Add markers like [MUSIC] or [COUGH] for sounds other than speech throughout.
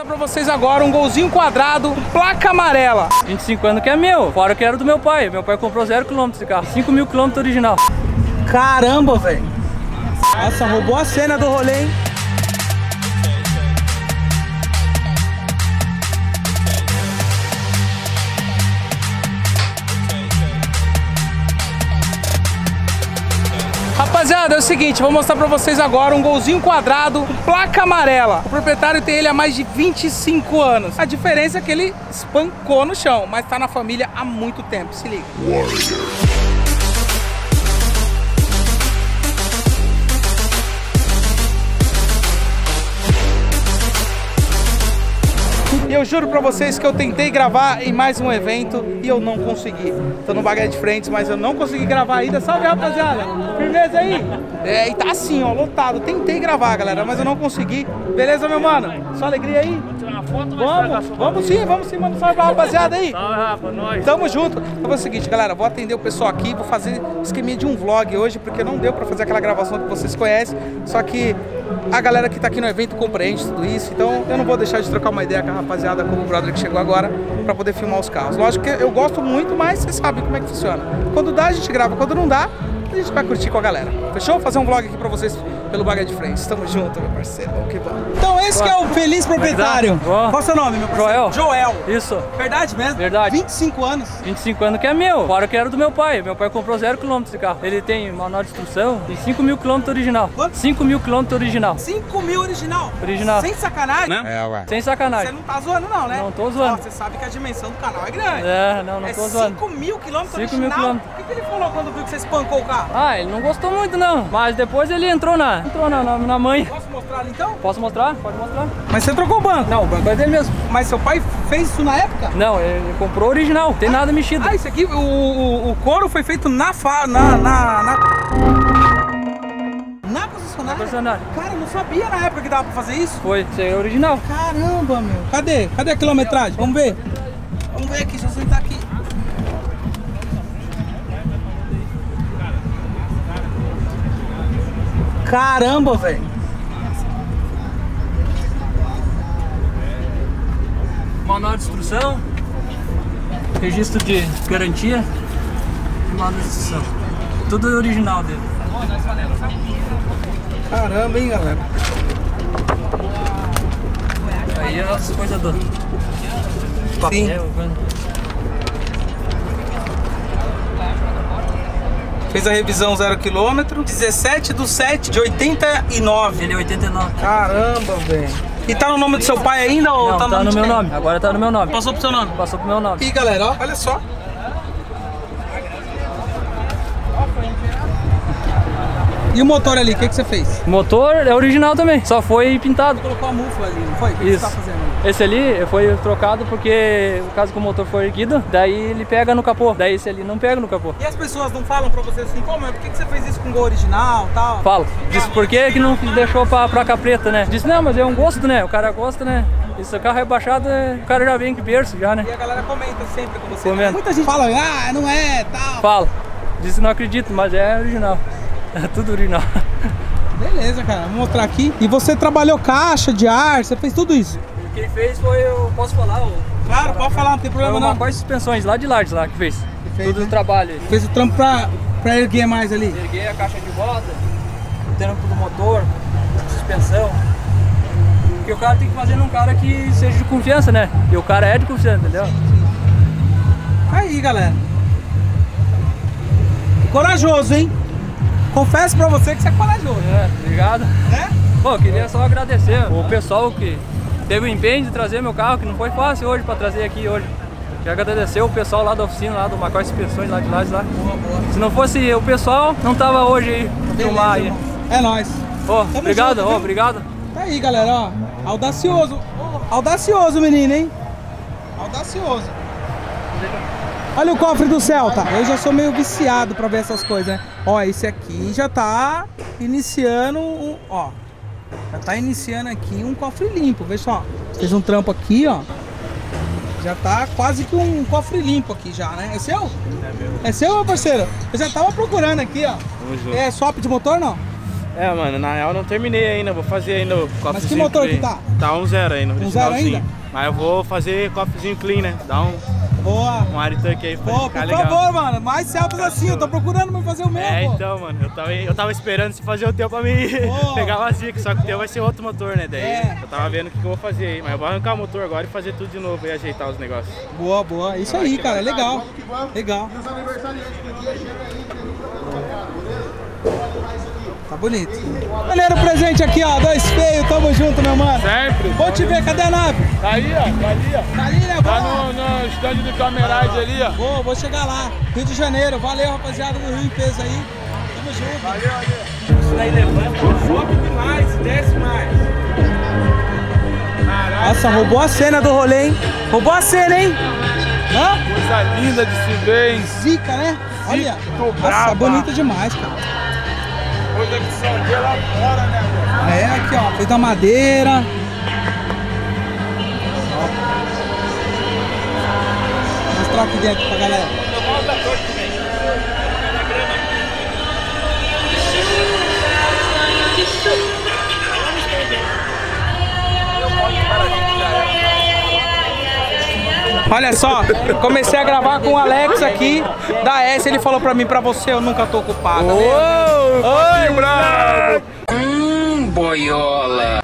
mostrar pra vocês agora um golzinho quadrado, placa amarela. 25 anos que é meu, fora que era do meu pai. Meu pai comprou 0 km de carro, 5 mil km original. Caramba, velho. Nossa, roubou a cena do rolê, hein? Rapaziada, é o seguinte, vou mostrar pra vocês agora um golzinho quadrado, placa amarela. O proprietário tem ele há mais de 25 anos. A diferença é que ele espancou no chão, mas tá na família há muito tempo, se liga. E eu juro pra vocês que eu tentei gravar em mais um evento e eu não consegui. Tô no Baguete de Frente, mas eu não consegui gravar ainda. Salve, rapaziada! Firmeza aí? É, e tá assim, ó, lotado. Tentei gravar, galera, mas eu não consegui. Beleza, meu mano? Só alegria aí? Vamos, vamos sim, vamos sim, manda um salve pra rapaziada aí. Salve, Rafa, nós. Tamo junto. Então é o seguinte, galera, vou atender o pessoal aqui, vou fazer esqueminha de um vlog hoje, porque não deu pra fazer aquela gravação que vocês conhecem, só que a galera que tá aqui no evento compreende tudo isso, então eu não vou deixar de trocar uma ideia com a rapaziada, com o brother que chegou agora, pra poder filmar os carros. Lógico que eu gosto muito, mas vocês sabem como é que funciona. Quando dá, a gente grava, quando não dá, a gente vai curtir com a galera. Fechou? Vou fazer um vlog aqui pra vocês pelo Baga de Frente. Tamo junto, meu parceiro. Vamos que vamos. Então esse que é o feliz proprietário. Boa. Qual é o seu nome, meu parceiro? Joel. Joel. Isso, Verdade mesmo? Verdade. 25 anos. 25 anos que é meu, fora que era do meu pai. Meu pai comprou 0 km de carro. Ele tem manual de instrução e 5 mil km original. Quanto? 5 mil km original. 5 mil original. Original. Sem sacanagem. Né? Sem Você sacanagem. não tá zoando não, né? Não tô zoando. Ó, você sabe que a dimensão do canal é grande. É, não, não é tô zoando. 5 mil quilômetros 5 mil original. quilômetros. O que, que ele falou quando viu que você espancou o carro? Ah, ele não gostou muito não, mas depois ele entrou na, entrou na, na, na mãe. Posso mostrar ali então? Posso mostrar? Pode mostrar. Mas você trocou o banco. Não, o banco é dele mesmo. Mas seu pai fez isso na época? Não, ele comprou original, tem nada mexido. Ah, isso aqui, o, o, o couro foi feito na fa... na... na... na... Na concessionária? Concessionária. Cara, eu não sabia na época que dava pra fazer isso. Foi, isso aí é original. Caramba, meu. Cadê? Cadê a quilometragem? Vamos ver. Vamos ver aqui, deixa eu sentar aqui. Caramba, velho. Manual de instrução, registro de garantia e manual de instrução. Tudo original dele. Caramba, hein, galera. Aí é as coisas do Sim. papel. Fez a revisão 0 km. 17 do 7 de 89. Ele é 89. Caramba, velho. E tá no nome do seu pai ainda ou Não, tá tá no no meu nome. Agora tá no meu nome. Passou pro seu nome. Passou pro meu nome. E galera, ó, olha só. E o motor ali, o que, que você fez? O motor é original também, só foi pintado. Colocou a mufa ali, não foi? O que, que Isso. você tá fazendo? Esse ali foi trocado porque, no caso que o motor foi erguido, daí ele pega no capô. Daí esse ali não pega no capô. E as pessoas não falam pra você assim, pô, mas por que, que você fez isso com gol original e tal? Fala. Disse por que que não deixou pra placa preta, né? Disse, não, mas é um gosto, né? O cara gosta, né? Esse carro é baixado, é- o cara já vem que berço já, né? E a galera comenta sempre com você. Comenta. né? Muita gente fala, ah, não é, tal. Fala. Disse, não acredito, mas é original. É tudo original. Beleza, cara, vou mostrar aqui. E você trabalhou caixa de ar, você fez tudo isso? Quem fez foi, eu posso falar, o Claro, pode falar, não tem Foi problema uma não. Macói Suspensões lá de Lardes lá que fez. fez, Tudo né? o trabalho. aí. Fez o trampo pra, pra erguer mais ali. Erguei a caixa de roda, o tempo do motor, suspensão. Porque o cara tem que fazer num cara que seja de confiança, né? E o cara é de confiança, entendeu? Aí, galera. Corajoso, hein? Confesso pra você que você é corajoso. É, obrigado. Né? Pô, queria só agradecer o pessoal que teve o empenho de trazer meu carro, que não foi fácil hoje pra trazer aqui hoje. Quero agradecer o pessoal lá da oficina, lá do Macói Suspensões, lá de lá, de lá. Boa, boa. Se não fosse o pessoal, não tava hoje aí pra filmar aí. É nóis. Ô, Tamo obrigado, junto, viu? obrigado. Tá aí, galera, ó. Audacioso. Audacioso, menino, hein? Audacioso. Olha o cofre do Celta. Eu já sou meio viciado pra ver essas coisas, né? Ó, esse aqui já tá iniciando, um- ó. Já tá iniciando aqui um cofre limpo, vê só. Fez um trampo aqui, ó. Já tá quase que um cofre limpo aqui já, né? É seu? É meu. É seu, meu parceiro? Eu já tava procurando aqui, ó. É swap de motor, não? É, mano, na real não terminei ainda, vou fazer ainda o cofrezinho Mas que motor clean. que tá? Tá um zero ainda, Um zero ainda? Mas eu vou fazer cofrezinho clean, né? Dá um, Boa. um airtank aí pra Pô, ficar por legal. favor, mano, mais selfies assim, eu tô procurando pra fazer o meu, É, pô. então, mano, eu tava, eu tava esperando você fazer o teu pra mim Pô. [LAUGHS] pegar uma zica, só que o teu vai ser outro motor, né? Daí É. eu tava vendo o que, que eu vou fazer aí, mas eu vou arrancar o motor agora e fazer tudo de novo e ajeitar os negócios. Boa, boa. Isso aí, cara, legal. Legal. Tá bonito. Galera, o presente aqui, ó. Dois feios, tamo junto, meu mano. Sempre. Vou te ver, cadê a nave? Tá aí, ó. Tá ali, ó. Tá ali, né? Tá no, no stand do Camerade ali, ó. vou, vou chegar lá. Rio de Janeiro. Valeu, rapaziada do Rio em peso aí. Tamo junto. Valeu, valeu. Isso daí levanta, sobe demais, desce mais. Caralho, Nossa, roubou a cena do rolê, hein? Roubou a cena, hein? Hã? coisa linda de se ver, hein? Zica, né? Olha. Tô Nossa, brava. bonita demais, cara. Coisa que vê lá fora, né, mano? É, aqui, ó. Fez da madeira. Vou mostrar aqui dentro pra galera. Olha só, comecei a gravar com o Alex aqui da S. Ele falou pra mim, pra você eu nunca tô ocupado. né? Oi, bravo!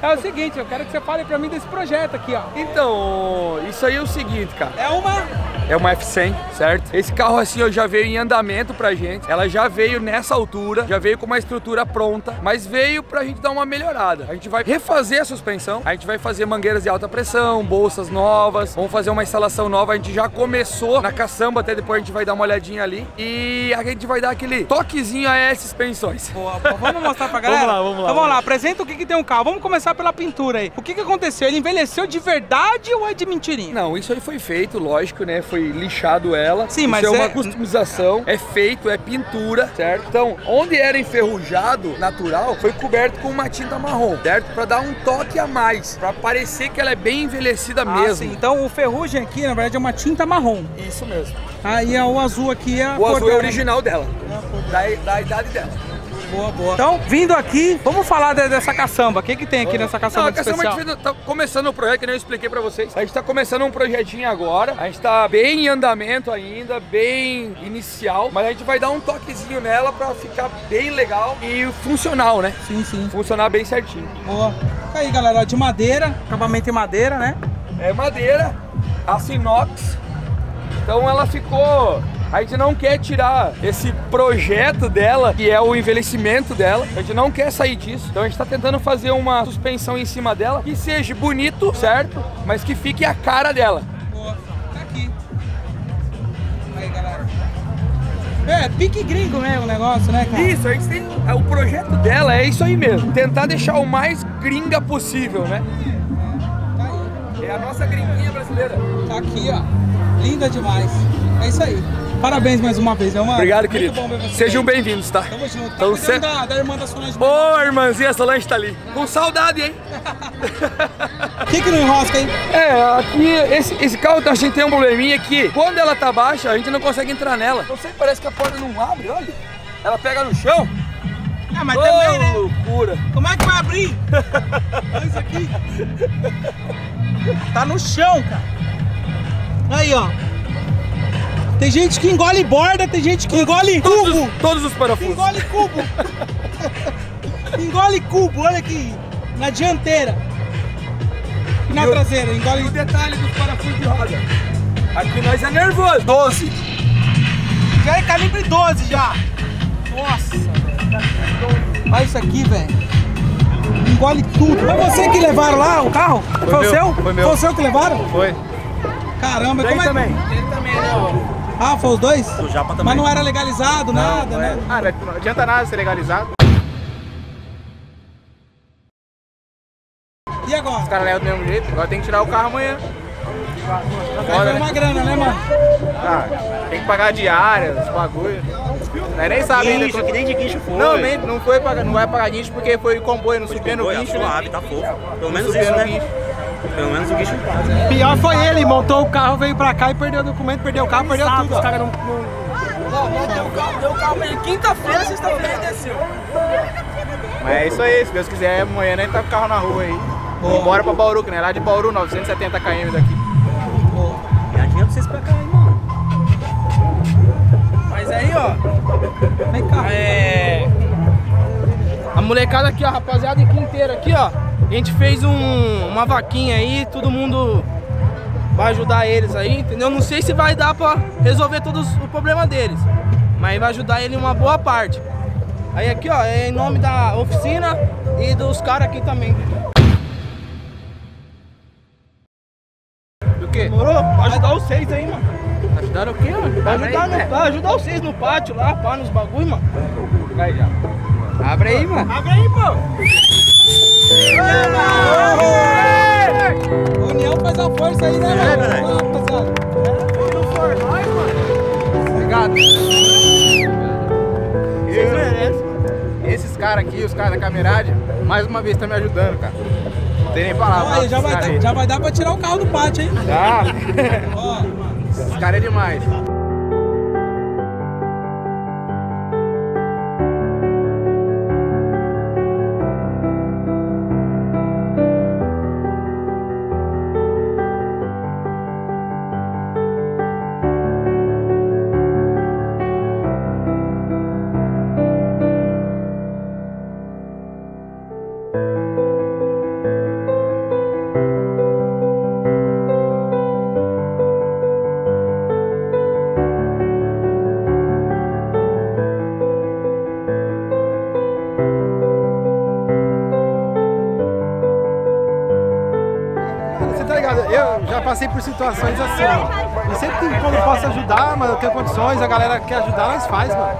É o seguinte, eu quero que você fale pra mim desse projeto aqui, ó. Então, isso aí é o seguinte, cara. É uma. É uma F100, certo? Esse carro assim ó, já veio em andamento pra gente. Ela já veio nessa altura, já veio com uma estrutura pronta, mas veio pra gente dar uma melhorada. A gente vai refazer a suspensão, a gente vai fazer mangueiras de alta pressão, bolsas novas, vamos fazer uma instalação nova. A gente já começou na caçamba, até depois a gente vai dar uma olhadinha ali. E a gente vai dar aquele toquezinho a essas suspensões. Boa, boa. Vamos mostrar pra [LAUGHS] galera? Vamos lá, vamos lá, Então vamos vamos lá, apresenta o que, que tem um carro. Vamos começar pela pintura aí. O que, que aconteceu? Ele envelheceu de verdade ou é de mentirinha? Não, isso aí foi feito, lógico, né? Foi lixado ela. Sim, Isso mas é uma é- customização, é feito, é pintura, certo? Então, onde era enferrujado natural, foi coberto com uma tinta marrom, certo? Pra dar um toque a mais, pra parecer que ela é bem envelhecida Ah, mesmo. sim. Então o ferrugem aqui, na verdade, é uma tinta marrom. Isso mesmo. Aí o azul aqui é a O azul é dela. original dela, da, da idade dela. Boa, boa. Então, vindo aqui, vamos falar de- dessa caçamba. O que, que tem aqui nessa Não, caçamba a de caçamba a especial? gente tá começando o projeto, que nem eu expliquei pra vocês. A gente tá começando um projetinho agora. A gente tá bem em andamento ainda, bem inicial. Mas a gente vai dar um toquezinho nela pra ficar bem legal e funcional, né? Sim, sim. Funcionar bem certinho. Boa. Aí, galera, de madeira, acabamento em madeira, né? É madeira, aço inox. Então ela ficou. A gente não quer tirar esse projeto dela, que é o envelhecimento dela. A gente não quer sair disso. Então a gente tá tentando fazer uma suspensão em cima dela que seja bonito, certo? Mas que fique a cara dela. Boa. Tá aqui. Aí, galera. É, pique gringo mesmo o negócio, né, cara? Isso, a gente tem. O projeto dela é isso aí mesmo. Tentar deixar o mais gringa possível, né? Tá aí. É a nossa gringuinha brasileira. Tá aqui, ó. Linda demais. É isso aí. Parabéns mais uma vez, meu mano. Obrigado, querido. Sejam bem-vindos, tá? Tamo junto. Tá Então, cê- da, da irmã da Solange. Ô, irmãzinha Solange tá ali. Com saudade, hein? O [LAUGHS] que que não enrosca, hein? É, aqui, esse, esse carro a gente tem um probleminha que quando ela tá baixa, a gente não consegue entrar nela. Não sei, parece que a porta não abre, olha. Ela pega no chão. Ah, mas Ô, também, né? loucura. Como é que vai abrir? [LAUGHS] Olha isso aqui. Tá no chão, cara. Aí, ó. Tem gente que engole borda, tem gente que engole Todos, cubo. os- todos os parafusos. Engole cubo. [LAUGHS] engole cubo, olha aqui. Na dianteira. E na E o- traseira, E o engole. detalhe dos parafusos de roda. Aqui nós é nervoso. 12. Já é calibre 12 já. Nossa, velho. Olha isso aqui, velho. Engole tudo. Foi você que levaram lá o carro? Foi, o meu, seu? foi meu. Foi o seu que levaram? Foi. Caramba, Tem como é também. Ah, foi os dois? O Japa também. Mas não era legalizado, nada, né? Ah, não adianta nada ser legalizado. E agora? Os caras levam do mesmo jeito. Agora tem que tirar o carro amanhã. Vai Foda, uma né? grana, né, mano? Ah, tem que pagar diária, os bagulho. Nós nem sabe ainda. Guincho, que nem de guincho foi. Não, nem, não, foi pagar, não vai pagar guincho porque foi comboio, não subia no Foi, guincho, suave, né? tá fofo. Pelo Não menos isso, no né? guincho. Pelo menos o guincho Pior foi ele, montou o carro, veio pra cá e perdeu o documento, perdeu o carro, perdeu tudo. Os caras não. Deu o carro, deu o carro pra ele quinta-feira, sexta-feira desceu. Mas é isso aí, se Deus quiser, amanhã nós tá com o carro na rua aí. Bora pra Bauru, que né? Lá de Bauru, 970 km daqui. Já tinha pra vocês pra cá, hein, mano. Mas aí, ó. Vem cá. É. A molecada aqui, ó, rapaziada aqui inteira aqui, ó. A gente fez um- uma vaquinha aí, todo mundo vai ajudar eles aí, entendeu? Não sei se vai dar pra resolver todos o problema deles, mas vai ajudar ele uma boa parte. Aí aqui, ó, é em nome da oficina e dos caras aqui também. Do quê? Demorou? Pra ajudar vocês aí, mano. Ajudaram o quê, mano? Ajudar, aí, no, né? ajudar vocês no pátio lá, pá, nos bagulho, mano. Vai já. Abre aí, mano. Abre aí, pô! União faz a força aí, né, mano? rapaziada? Obrigado. Vocês merecem. Esses caras aqui, os caras da cameragem, mais uma vez estão me ajudando, cara. Não tem nem palavra. Aí, já, vai dar, já vai dar pra tirar o carro do pátio, hein? Já. Ó, Esse cara é demais. Eu já passei por situações assim. E sempre que quando posso ajudar, mas eu tenho condições, a galera quer ajudar, nós faz, mano.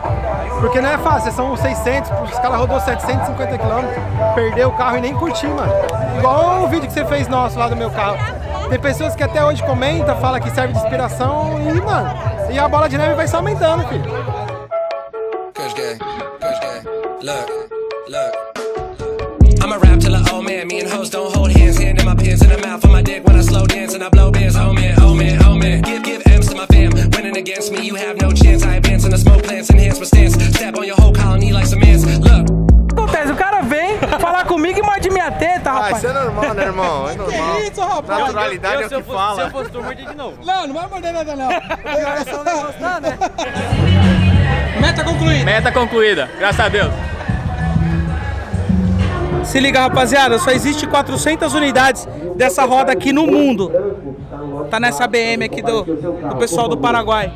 Porque não é fácil, são 600, os caras rodou 750 km, perdeu o carro e nem curtiu, mano. Igual o vídeo que você fez nosso lá do meu carro. Tem pessoas que até hoje comentam, fala que serve de inspiração e, mano, e a bola de neve vai só aumentando, filho. Rapaz? Naturalidade é o que fala. Se eu fosse tu, mordi de novo. Não, não vai morder nada, não. Meta concluída. Meta concluída, graças a Deus. Se liga, rapaziada, só existe 400 unidades dessa roda aqui no mundo. Tá nessa BM aqui do, do pessoal do Paraguai.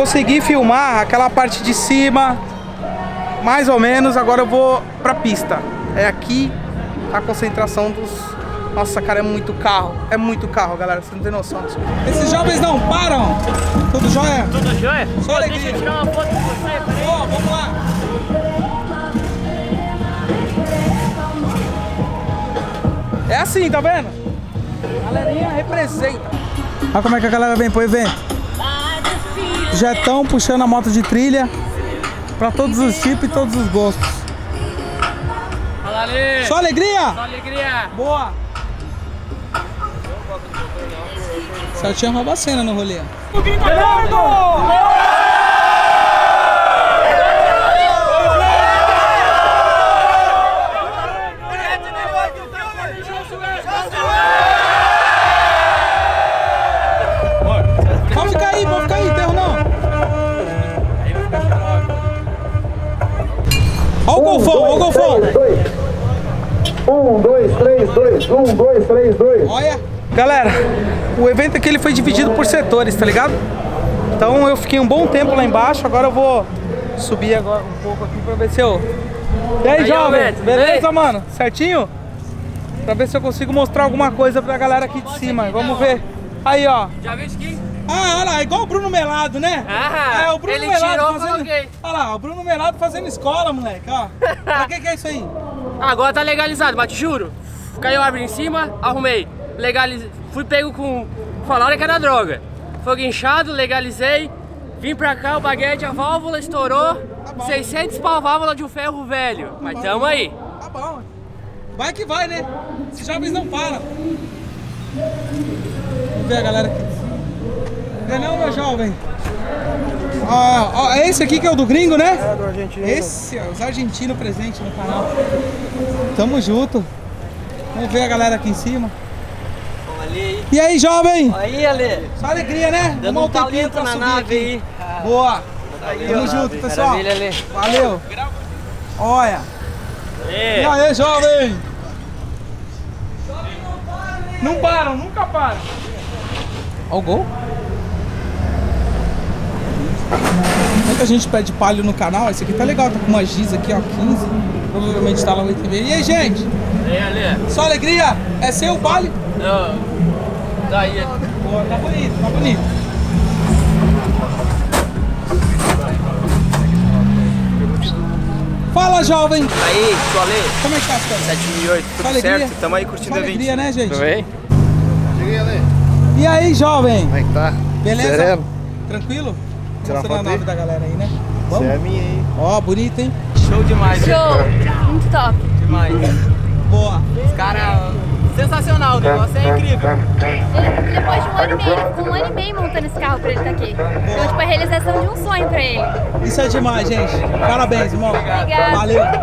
Consegui filmar aquela parte de cima, mais ou menos. Agora eu vou pra pista. É aqui a concentração dos. Nossa, cara, é muito carro. É muito carro, galera. Você não tem noção disso. Esses jovens não param. Tudo jóia? Tudo jóia? Só alegria. tirar uma foto com você, Ó, vamos lá. É assim, tá vendo? Galerinha representa. Olha como é que a galera vem pro evento. Jetão puxando a moto de trilha pra todos os tipos e todos os gostos. Fala ali. Só alegria? Só alegria. Boa! Certinho rouba a cena no rolê. Pode Ó o golfão, ó o golfão. Um, dois, três, dois. Um, dois, três, dois. Olha. Galera, o evento aqui ele foi dividido por setores, tá ligado? Então eu fiquei um bom tempo lá embaixo, agora eu vou subir agora um pouco aqui pra ver se eu. E aí, Aí, jovem? Alberto, Beleza, aí? mano? Certinho? Pra ver se eu consigo mostrar alguma coisa pra galera aqui de cima. Vamos ver. Aí, ó. Já isso aqui? Ah, olha lá, igual o Bruno Melado, né? Ah, é, o Bruno ele Melado tirou, fazendo... coloquei. Olha lá, o Bruno Melado fazendo escola, moleque, ó. pra que que é isso aí? [LAUGHS] Agora tá legalizado, mas te juro. caiu árvore em cima, arrumei. Legalizei, fui pego com. Falaram que era droga. Foi guinchado, legalizei. Vim pra cá, o baguete, a válvula estourou. 600 pau a válvula de um ferro velho. Mas tamo aí. Tá bom. Vai que vai, né? Esses jovens não param. Vamos ver a galera aqui. Não é não, meu jovem? Ó, é esse aqui que é o do gringo, né? É, do argentino. Esse, ó, os argentinos presentes no canal. Tamo junto. Vamos ver a galera aqui em cima. Ali, E aí, jovem? aí, Ale. Só alegria, né? Dando Vamos um talento pra na nave aqui. aí. Boa. Aí, Tamo junto, pessoal. Maravilha, Ale. Valeu. Olha. E aí, jovem? Não param, nunca param. Ó o gol. Muita gente pede palio no canal. Esse aqui tá legal, tá com uma giz aqui, ó, 15. Provavelmente tá lá 8 E aí, gente? E aí, Ale? Só alegria? É seu o palio? Não. Daí. Boa, tá bonito, tá bonito. Fala, jovem! Aí, sou Ale, Como é que tá as coisas? 7008, tudo alegria? certo? Tamo aí curtindo Só evento. alegria, né, gente? bem? Cheguei, Ale. E aí, jovem? Como é que tá? Beleza? Sereno? Tranquilo? tirar foto aí? da galera aí, né? Vamos? Você é minha, hein? Ó, bonito hein? Show demais. Show. Muito top. Demais. Boa. Os caras... Sensacional, o negócio é incrível. Ele, depois de um ano e meio, ficou um ano e meio montando esse carro pra ele estar aqui. Então, tipo, a realização de um sonho pra ele. Isso é demais, gente. Parabéns, irmão. Obrigado! Valeu. Valeu.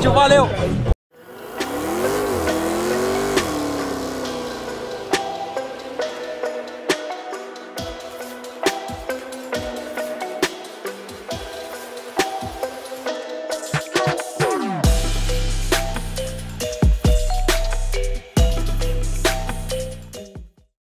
Vídeo. Valeu.